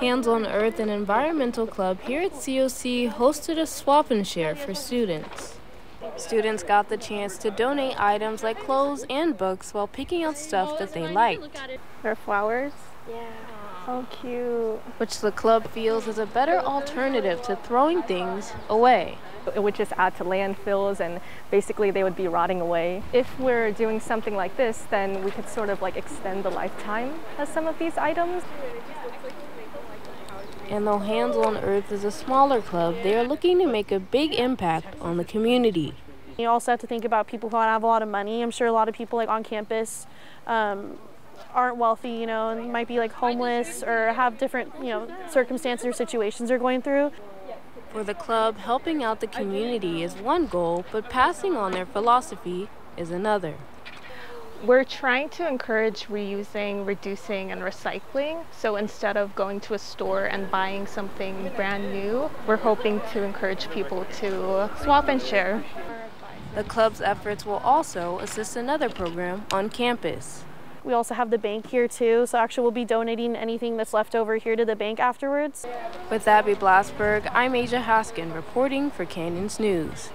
Hands on Earth and Environmental Club here at COC hosted a swap and share for students. Students got the chance to donate items like clothes and books while picking out stuff that they liked. Their flowers? Yeah. So cute. Which the club feels is a better alternative to throwing things away. It would just add to landfills and basically they would be rotting away. If we're doing something like this, then we could sort of like extend the lifetime of some of these items. And though Hands on Earth is a smaller club, they are looking to make a big impact on the community. You also have to think about people who don't have a lot of money. I'm sure a lot of people like on campus um, aren't wealthy, you know, and might be like homeless or have different, you know, circumstances or situations they're going through. For the club, helping out the community is one goal, but passing on their philosophy is another. We're trying to encourage reusing, reducing, and recycling. So instead of going to a store and buying something brand new, we're hoping to encourage people to swap and share. The club's efforts will also assist another program on campus. We also have the bank here too, so actually we'll be donating anything that's left over here to the bank afterwards. With Abby Blasberg, I'm Asia Haskin reporting for Canyons News.